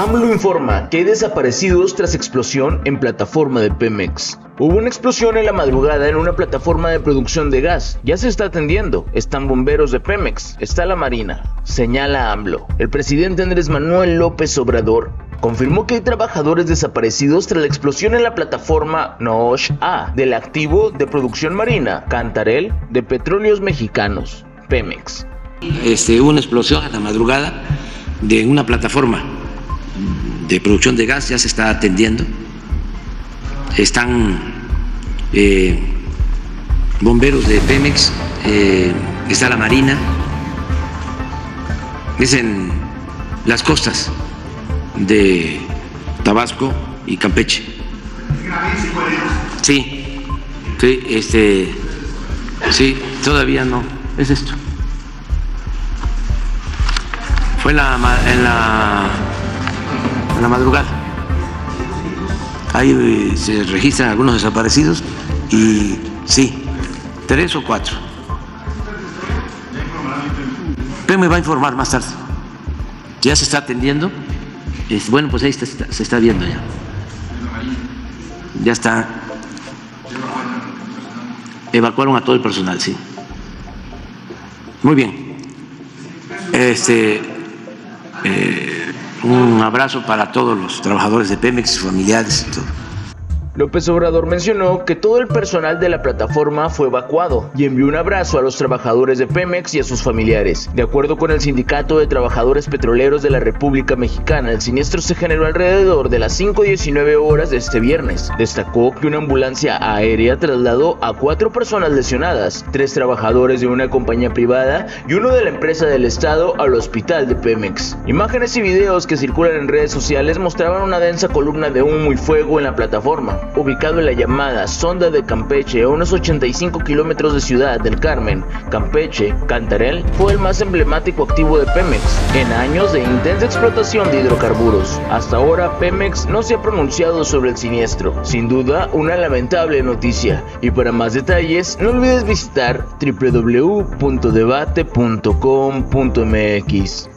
AMLO informa que hay desaparecidos tras explosión en plataforma de Pemex. Hubo una explosión en la madrugada en una plataforma de producción de gas. Ya se está atendiendo. Están bomberos de Pemex. Está la Marina. Señala AMLO. El presidente Andrés Manuel López Obrador confirmó que hay trabajadores desaparecidos tras la explosión en la plataforma Noosh A del activo de producción marina Cantarel de Petróleos Mexicanos, Pemex. Este, hubo una explosión en la madrugada de una plataforma de producción de gas, ya se está atendiendo. Están eh, bomberos de Pemex, eh, está la Marina, es en las costas de Tabasco y Campeche. Sí, sí, este, sí, todavía no, es esto. Fue la, en la, la madrugada. Ahí eh, se registran algunos desaparecidos y sí, tres o cuatro. Pero me va a informar más tarde. Ya se está atendiendo. Bueno, pues ahí se está viendo ya. Ya está. Evacuaron a todo el personal, sí. Muy bien. Este, eh, un abrazo para todos los trabajadores de Pemex, familiares y todo. López Obrador mencionó que todo el personal de la plataforma fue evacuado y envió un abrazo a los trabajadores de Pemex y a sus familiares. De acuerdo con el Sindicato de Trabajadores Petroleros de la República Mexicana, el siniestro se generó alrededor de las 5.19 horas de este viernes. Destacó que una ambulancia aérea trasladó a cuatro personas lesionadas, tres trabajadores de una compañía privada y uno de la empresa del Estado al hospital de Pemex. Imágenes y videos que circulan en redes sociales mostraban una densa columna de humo y fuego en la plataforma ubicado en la llamada Sonda de Campeche a unos 85 kilómetros de Ciudad del Carmen, Campeche, Cantarel, fue el más emblemático activo de Pemex en años de intensa explotación de hidrocarburos. Hasta ahora Pemex no se ha pronunciado sobre el siniestro, sin duda una lamentable noticia. Y para más detalles, no olvides visitar www.debate.com.mx.